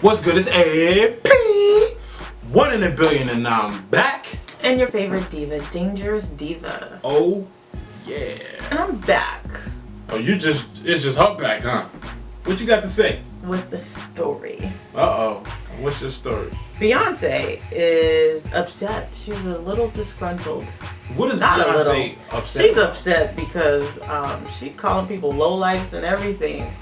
What's good? It's AP. One in a billion, and now I'm back. And your favorite diva, Dangerous Diva. Oh, yeah. And I'm back Oh, you just, it's just her back, huh? What you got to say? with the story. Uh oh. What's your story? Beyonce is upset. She's a little disgruntled. What is Not Beyonce upset? She's upset because um, she calling people lowlifes and everything.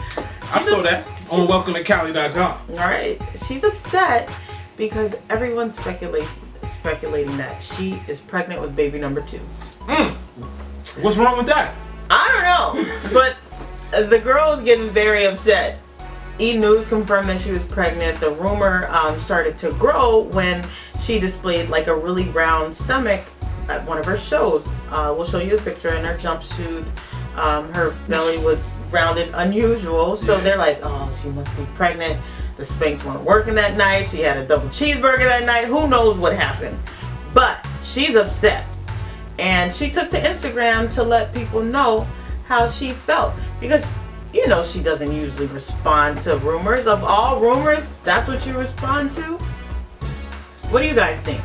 I saw that on WelcomeToCali.com. All right, she's upset because everyone's speculating speculating that she is pregnant with baby number two. Mm. What's wrong with that? I don't know, but the girl is getting very upset. E News confirmed that she was pregnant. The rumor um, started to grow when she displayed like a really round stomach at one of her shows. Uh, we'll show you the picture in her jumpsuit. Um, her belly was rounded unusual, so Yeah. they're like, "Oh, she must be pregnant." The Spanx weren't working that night. She had a double cheeseburger that night. Who knows what happened? But she's upset and she took to Instagram to let people know how she felt because you know she doesn't usually respond to rumors. Of all rumors, that's what you respond to. What do you guys think?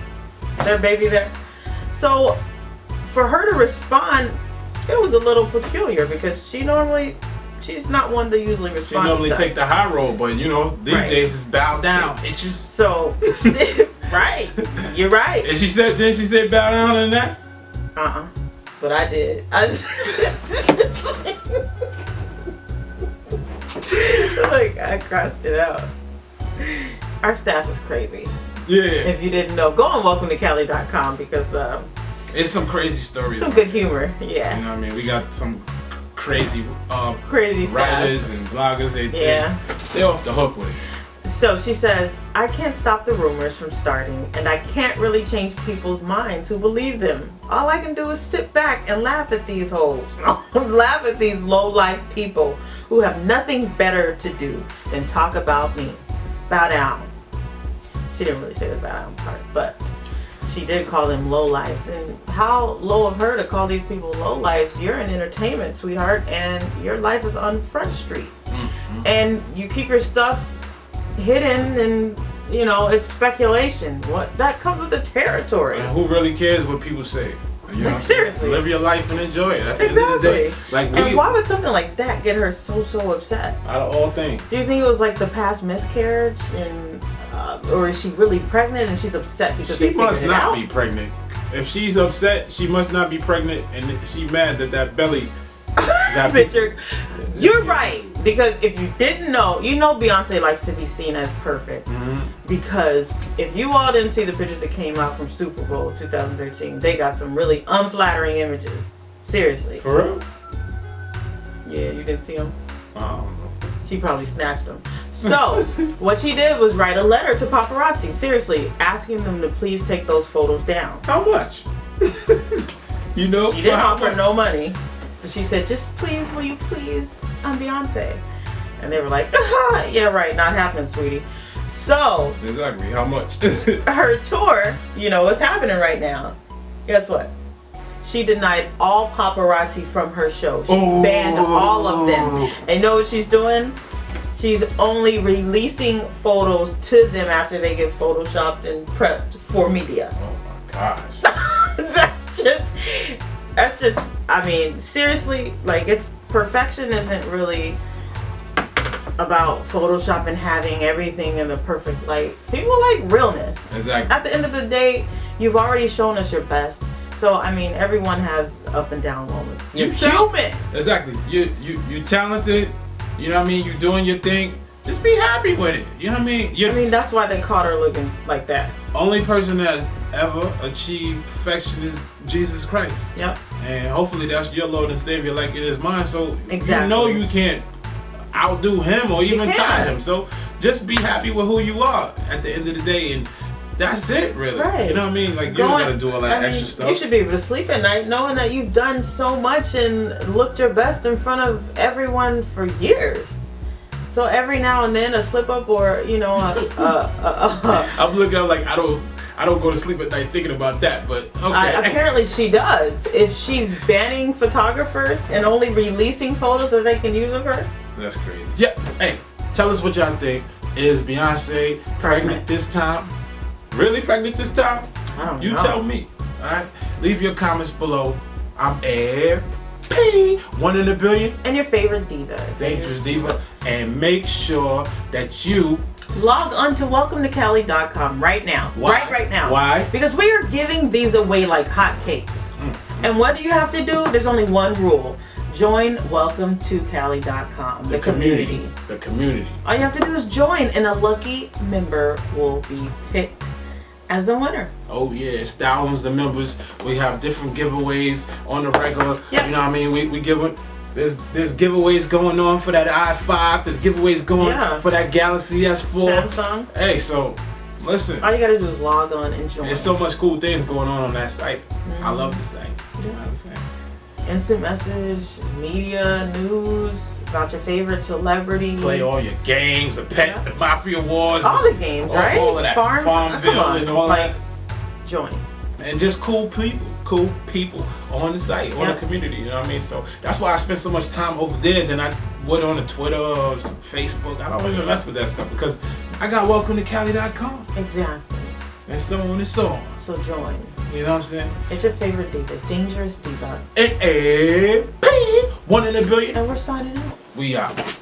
Is Their baby there. So for her to respond, it was a little peculiar because she normally she's not one to usually She normally to take the high road, but you know, these Right. days it's bow down, bitches. So right, you're right. And she said, then she said bow down and that? Uh-uh. But I did. I like I crossed it out. Our staff is crazy. Yeah. If you didn't know, go on welcome to Cali.com because um, It's some crazy stories. some good humor. Yeah. You know what I mean? We got some crazy uh, Crazy writers stuff. and bloggers. They, Yeah. they, they're off the hook with it. So she says, I can't stop the rumors from starting, and I can't really change people's minds who believe them. All I can do is sit back and laugh at these hoes. laugh at these low life people who have nothing better to do than talk about me. Bow down. She didn't really say the bow down part, but she did call them low lives. And how low of her to call these people low lives? You're in entertainment, sweetheart, and your life is on Front Street Mm-hmm. and you keep your stuff hidden and you know it's speculation what that comes with the territory And who really cares what people say? You know, Like, seriously. Live your life and enjoy it. At the end of the exactly day, like and why would something like that get her so so upset out of all things. do you think it was like the past miscarriage and uh, or is she really pregnant and she's upset because She they must figured it not out be pregnant. If she's upset, she must not be pregnant, and she mad that that belly. big. Picture. You're right because if you didn't know, you know Beyonce likes to be seen as perfect. Mhm. because if you all didn't see the pictures that came out from Super Bowl 2013, they got some really unflattering images. Seriously. For real? Yeah, you didn't see them? I. She probably snatched them. So, what she did was write a letter to paparazzi, seriously, asking them to please take those photos down. How much? you know, She didn't offer much? no money, but she said, just please, will you please? I'm Beyonce. And they were like, yeah, right, not happening, sweetie. So, Exactly. How much? her tour, you know, what's happening right now. Guess what? She denied all paparazzi from her show. She Oh. banned all of them. Oh. And know what she's doing? She's only releasing photos to them after they get photoshopped and prepped for media. oh my gosh. that's just that's just I mean, seriously, like it's perfection isn't really about Photoshop and having everything in the perfect light. People like realness. Exactly. At the end of the day, you've already shown us your best. So I mean, everyone has up and down moments. You You're human. Exactly. You you you talented. You know what I mean. You doing your thing. Just be happy with it. You know what I mean. You're I mean, that's why they caught her looking like that. only person that's ever achieved perfection is Jesus Christ. Yep. And hopefully that's your Lord and Savior like it is mine. So Exactly. you know you can't outdo him or even tie him. So just be happy with who you are at the end of the day and that's it really. Right. You know what I mean? Like you don't gotta do all that I mean, extra stuff. You should be able to sleep at night knowing that you've done so much and looked your best in front of everyone for years. So every now and then a slip up or you know a, a, a, a, I'm looking at like I don't I don't go to sleep at night thinking about that, but okay. I, apparently she does. If she's banning photographers and only releasing photos that they can use of her, That's crazy. Yeah. Hey, tell us what y'all think. Is Beyonce Pregnant. this time? Really pregnant this time? I don't You know. tell me. Alright? Leave your comments below. I'm Air P. One in a billion. And your favorite diva. Dangerous Diva. And make sure that you Log on to welcometocali.com right now. Why? Right, right now. Why? Because we are giving these away like hotcakes. Mm. And what do you have to do? There's only one rule. Join welcome to Cali.com, the, community. The community. All you have to do is join, and a lucky member will be picked as the winner. Oh yeah, it's thousands of members. We have different giveaways on the regular. Yep. You know what I mean? We we give there's there's giveaways going on for that i5. There's giveaways going Yeah. for that Galaxy S4. Samsung. Hey, so listen, All you gotta do is log on and join. there's so much cool things going on on that site. I Mm-hmm. love the site. You know what I'm saying? Instant message, media, news about your favorite celebrity. Play all your games, the pet, Yeah. the Mafia Wars, all the games, all- right? all of that. Farm, Farmville come on, and all like, that. join. and just cool people, cool people on the site, on Yeah. the community. You know what I mean? So that's why I spend so much time over there than I would on the Twitter or Facebook. I don't even mess with that stuff because I got welcome to Cali.com Exactly. and so on and so on. So join. You know what I'm saying? It's your favorite diva, Dangerous Diva. And, and, one in a billion. And we're signing out. We out.